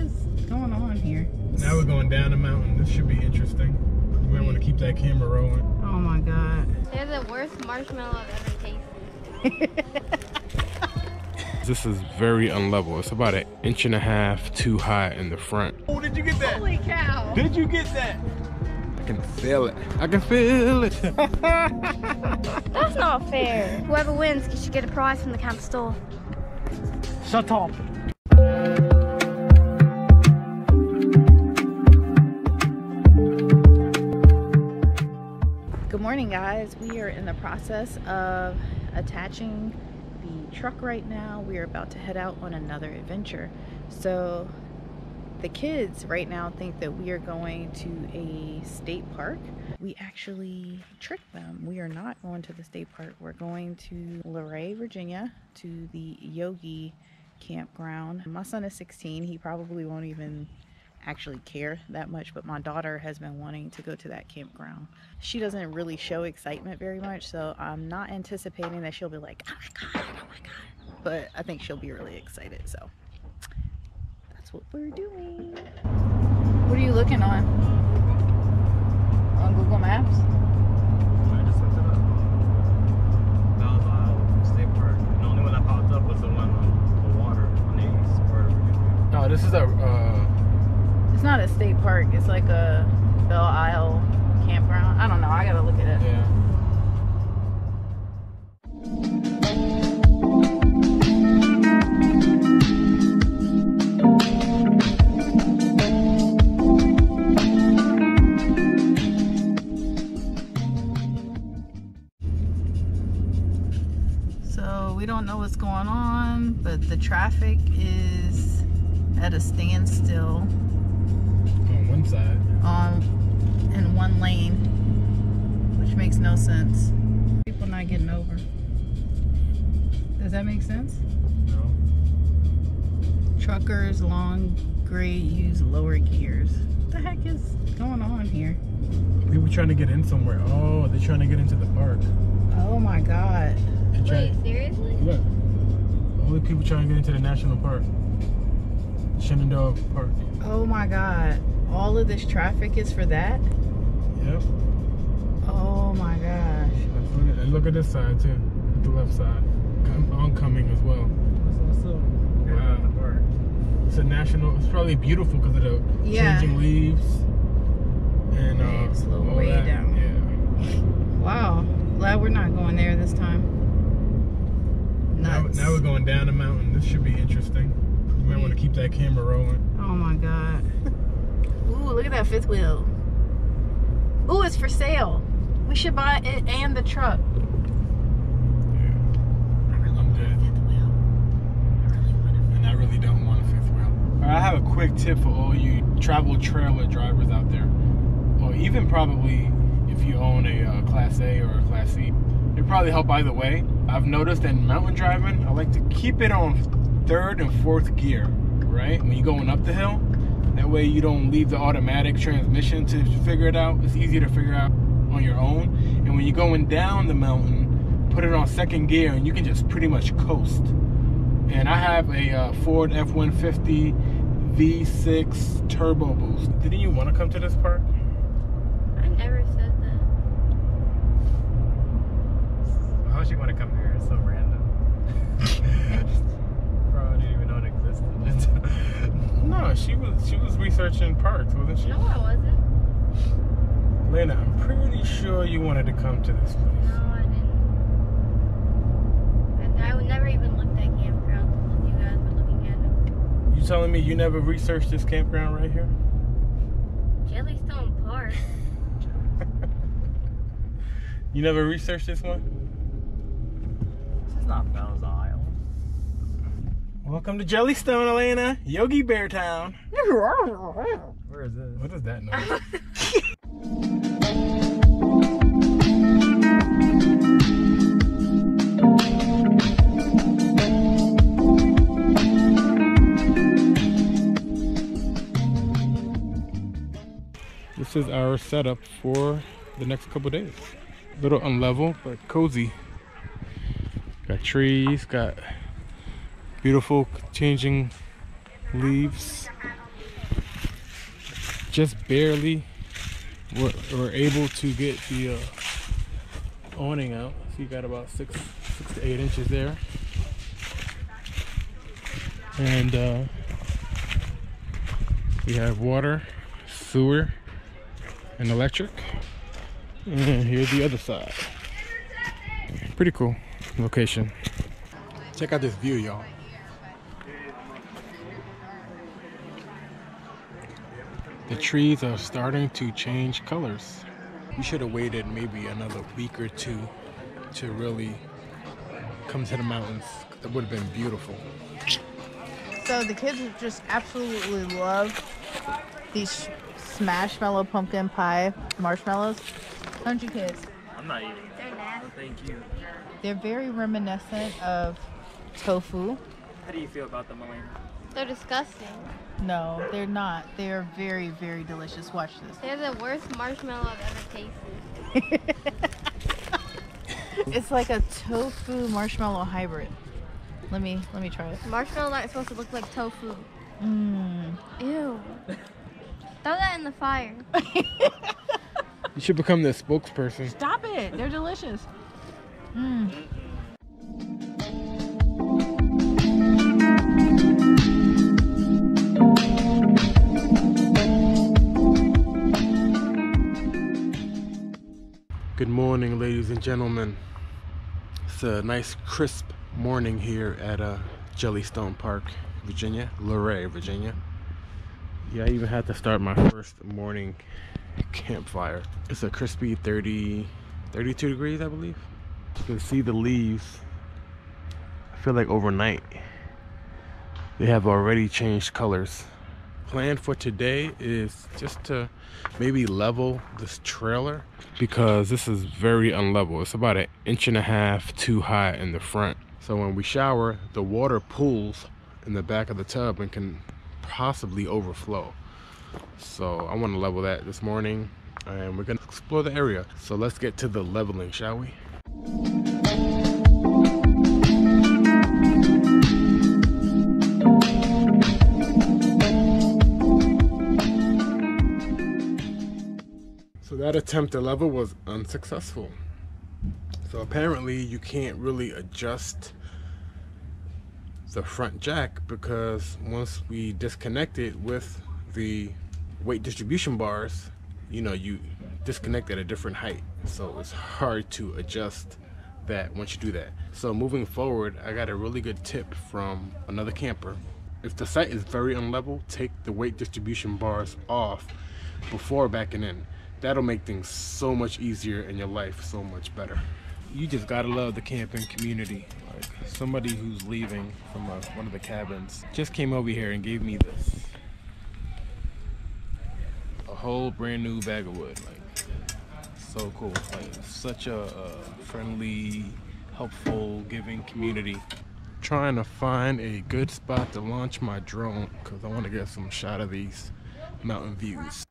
is going on here? Now we're going down the mountain. This should be interesting. You might want to keep that camera rolling. Oh my god. They're the worst marshmallow I've ever tasted. This is very unlevel. It's about an inch and a half too high in the front. Oh, did you get that? Holy cow. Did you get that? I can feel it. I can feel it. That's not fair. Whoever wins should get a prize from the camp store. Shut up. In the process of attaching the truck right now. We are about to head out on another adventure. So, the kids right now think that we are going to a state park. We actually tricked them. We are not going to the state park. We're going to Luray, Virginia, to the Yogi campground. My son is 16. He probably won't even actually care that much, but my daughter has been wanting to go to that campground. She doesn't really show excitement very much, so I'm not anticipating that she'll be like, oh my god, oh my god. But I think she'll be really excited, so that's what we're doing. What are you looking on? On Google Maps? I just looked it up. Belle Isle State Park. And the only one that popped up was the one on the water on the east part. No, this is a. Uh, It's not a state park, it's like a Belle Isle campground. I don't know, I gotta look at it. yeah. So we don't know what's going on, but the traffic is at a standstill one side. on in one lane, which makes no sense. People not getting over. Does that make sense? No. Truckers, long grade use lower gears. What the heck is going on here? People trying to get in somewhere. Oh, they're trying to get into the park. Oh my god. They're Wait, trying- seriously? Look. All the people trying to get into the national park. Shenandoah Park. Oh my god. All of this traffic is for that? Yep. Oh my gosh. That's what it- And look at this side too. At the left side. Com- oncoming as well. What's, what's Wow. in the park. It's a national. It's probably beautiful because of the Yeah. changing leaves and uh, Yeah, it's a little all way that. down. Yeah. Wow. Glad we're not going there this time. Now, now we're going down the mountain. This should be interesting. You might want to keep that camera rolling. Oh my god. Ooh, look at that fifth wheel. Ooh, it's for sale. We should buy it and the truck. Yeah. I really I'm want a dead. fifth wheel. I really want a And I really don't want a fifth wheel. All right, I have a quick tip for all you travel trailer drivers out there, or even probably if you own a uh, Class A or a Class C. It probably help either way. I've noticed in mountain driving, I like to keep it on third and fourth gear, right? When you're going up the hill. That way you don't leave the automatic transmission to figure it out. It's easier to figure out on your own. And when you're going down the mountain, put it on second gear and you can just pretty much coast and I have a uh, Ford F-150 V6 Turbo Boost. Didn't you want to come to this park? I never said that. How she want to come here? It's so random. Bro, I didn't even know it existed. No, she was she was researching parks, wasn't she? No, I wasn't. Lena, I'm pretty sure you wanted to come to this place. No, I didn't. And I would never even looked at campgrounds unless you guys were looking at them. You telling me you never researched this campground right here? Jellystone Park. You never researched this one? this is not Belle's Isle. Welcome to Jellystone, Elena. Yogi Bear Town. Where is this? What is that noise? This is our setup for the next couple days. A little unlevel, but cozy. Got trees, got beautiful changing leaves. just barely were, were able to get the uh, awning out. So you got about six, six to eight inches there. And uh, we have water, sewer, and electric. And here's the other side. Pretty cool location. Check out this view, y'all. The trees are starting to change colors. We should have waited maybe another week or two to really come to the mountains. That would have been beautiful. So the kids just absolutely love these smashmallow pumpkin pie marshmallows. Don't you kids? I'm not eating. They're nasty. Thank you. They're very reminiscent of tofu. How do you feel about them, Elena? They're disgusting. No, they're not. They're very, very delicious. Watch this. They're the worst marshmallow I've ever tasted. It's like a tofu marshmallow hybrid. Let me let me try it. Marshmallows aren't supposed to look like tofu. Mmm. Ew. Throw that in the fire. You should become the spokesperson. Stop it! They're delicious. Mmm. Good morning, ladies and gentlemen. It's a nice, crisp morning here at uh, Jellystone Park, Virginia, Luray, Virginia. Yeah, I even had to start my first morning campfire. It's a crispy 30, 32 degrees, I believe. You can see the leaves. I feel like overnight they have already changed colors. Plan for today is just to maybe level this trailer because this is very unlevel. It's about an inch and a half too high in the front. So when we shower, the water pools in the back of the tub and can possibly overflow. So I want to level that this morning and we're gonna explore the area. So let's get to the leveling, shall we? That attempt to level was unsuccessful. So apparently you can't really adjust the front jack because once we disconnect it with the weight distribution bars, you know, you disconnect at a different height. So it's hard to adjust that once you do that. So moving forward, I got a really good tip from another camper. If the site is very unlevel, take the weight distribution bars off before backing in. That'll make things so much easier and your life so much better. You just gotta love the camping community. Like somebody who's leaving from uh one of the cabins just came over here and gave me this. A whole brand new bag of wood. Like so cool. Like such a, uh friendly, helpful, giving community. Trying to find a good spot to launch my drone because I want to get some shot of these mountain views.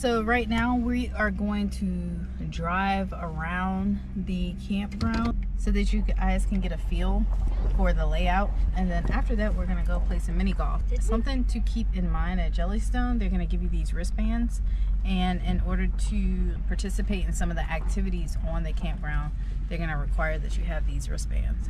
So right now we are going to drive around the campground so that you guys can get a feel for the layout. And then after that, we're gonna go play some mini golf. Something to keep in mind at Jellystone, they're gonna give you these wristbands. And in order to participate in some of the activities on the campground, they're gonna require that you have these wristbands.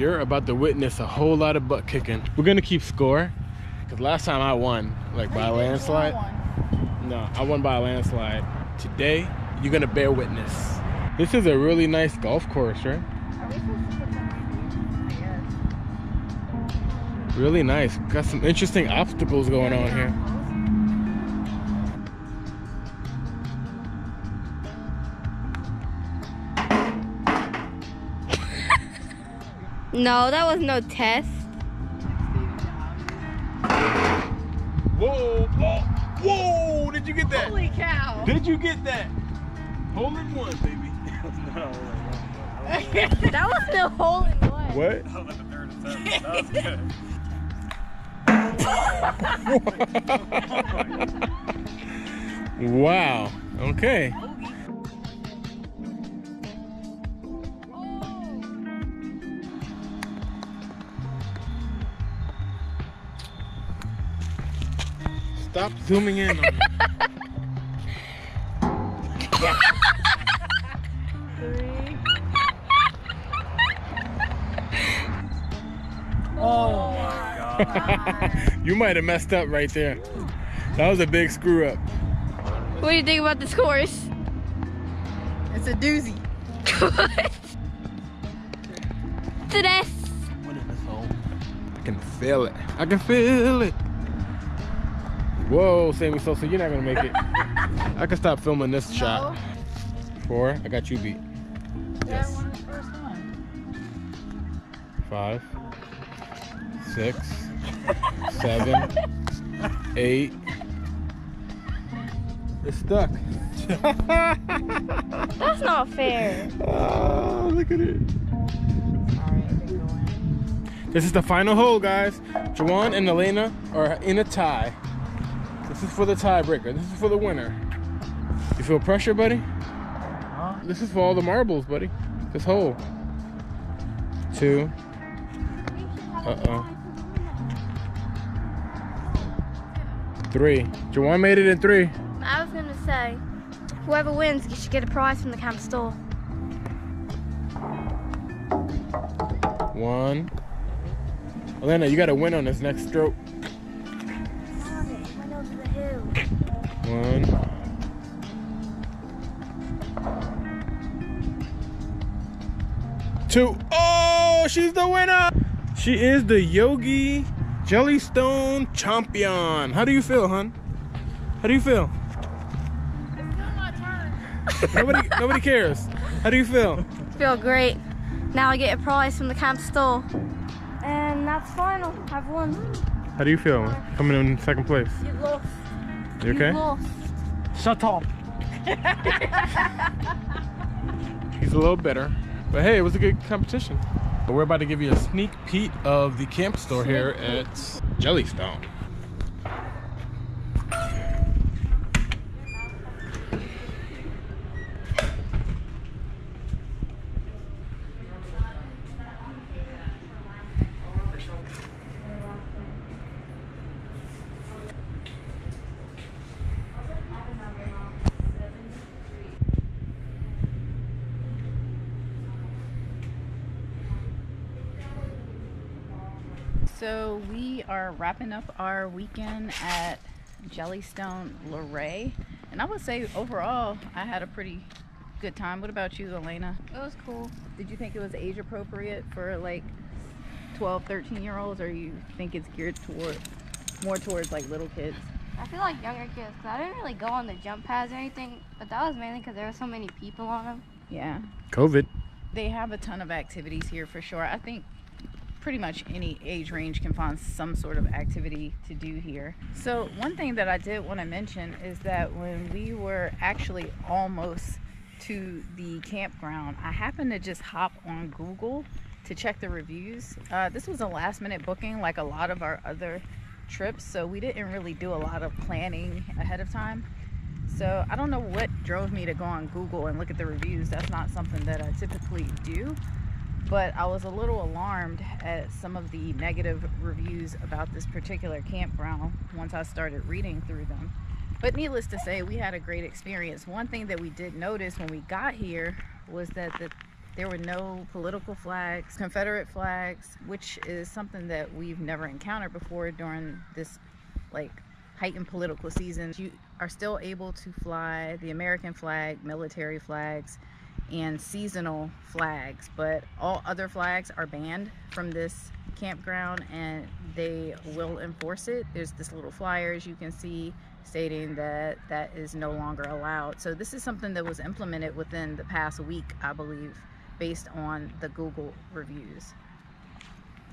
You're about to witness a whole lot of butt kicking. We're gonna keep score, cause last time I won, like by a landslide. No, I won by a landslide. Today, you're gonna bear witness. This is a really nice golf course, right? Really nice. Got some interesting obstacles going on here. No, that was no test. Whoa, whoa, whoa! Did you get that? Holy cow! Did you get that? Hole in one, baby. that was no hole in one. What? That was the third attempt. That was good. wow. Okay. Stop zooming in on me. Oh my god. you might have messed up right there. That was a big screw up. What do you think about this course? It's a doozy. To this. I can feel it. I can feel it. Whoa, Sammy Sosa, you're not gonna make it. I can stop filming this shot. Four. I got you beat. That one was the first one. Five, six, seven, eight. It's stuck. That's not fair. oh, look at it. This is the final hole, guys. Jawan and Elena are in a tie. This is for the tiebreaker. This is for the winner. You feel pressure, buddy? This is for all the marbles, buddy. This hole. Two. Uh-oh. Three. Jawan made it in three. I was gonna say, whoever wins, you should get a prize from the camp store. One. Elena, you gotta win on this next stroke. Two. Oh, she's the winner. She is the Yogi Jellystone champion. How do you feel, hon? How do you feel? nobody, nobody cares. How do you feel? Feel great. Now I get a prize from the camp store. And that's final. I've won. How do you feel? Coming in second place. You lost. You okay? You lost. Shut up. He's a little bitter. But hey, it was a good competition. But we're about to give you a sneak peek of the camp store here at Jellystone. Are wrapping up our weekend at Jellystone Luray. And I would say overall, I had a pretty good time. What about you, Elena? It was cool. Did you think it was age appropriate for like 12, 13 year olds, or you think it's geared toward more towards like little kids? I feel like younger kids, 'cause I didn't really go on the jump pads or anything, but that was mainly because there were so many people on them. Yeah. COVID. They have a ton of activities here for sure. I think pretty much any age range can find some sort of activity to do here. So, one thing that I did want to mention is that when we were actually almost to the campground, I happened to just hop on Google to check the reviews. Uh, this was a last minute booking, like a lot of our other trips, so we didn't really do a lot of planning ahead of time. So, I don't know what drove me to go on Google and look at the reviews. That's not something that I typically do but I was a little alarmed at some of the negative reviews about this particular campground once I started reading through them. But needless to say, we had a great experience. One thing that we did notice when we got here was that the, there were no political flags, Confederate flags, which is something that we've never encountered before during this like heightened political season. You are still able to fly the American flag, military flags, and seasonal flags, but all other flags are banned from this campground and they will enforce it. There's this little flyer as you can see stating that that is no longer allowed. So this is something that was implemented within the past week, I believe, based on the Google reviews.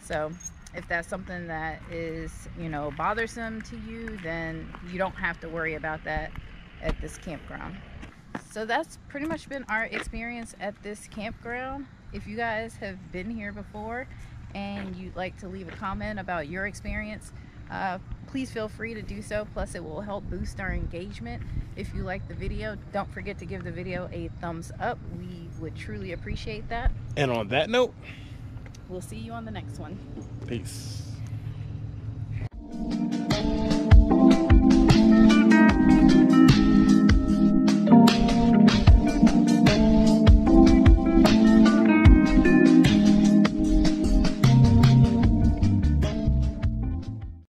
So if that's something that is, you know, bothersome to you, then you don't have to worry about that at this campground. So that's pretty much been our experience at this campground. If you guys have been here before and you'd like to leave a comment about your experience, uh, please feel free to do so. Plus it will help boost our engagement. If you like the video, don't forget to give the video a thumbs up. We would truly appreciate that. And on that note, We'll see you on the next one. peace.